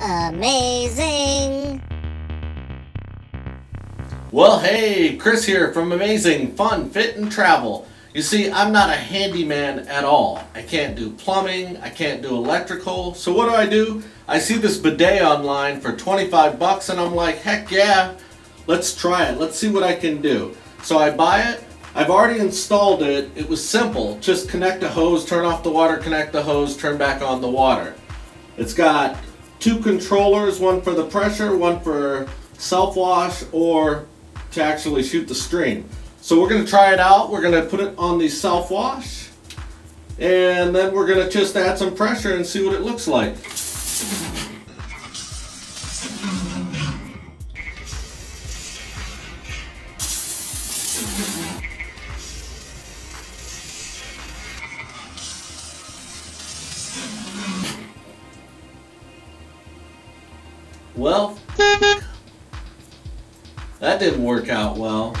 Amazing! Well, hey, Chris here from Amazing Fun Fit and Travel. You see, I'm not a handyman at all. I can't do plumbing, I can't do electrical. So what do I do? I see this bidet online for 25 bucks and I'm like, heck yeah, let's try it. Let's see what I can do. So I buy it. I've already installed it. It was simple. Just connect the hose, turn off the water, connect the hose, turn back on the water. It's got two controllers, one for the pressure, one for self-wash or to actually shoot the stream. So we're going to try it out. We're going to put it on the self-wash and then we're going to just add some pressure and see what it looks like. Well, that didn't work out well.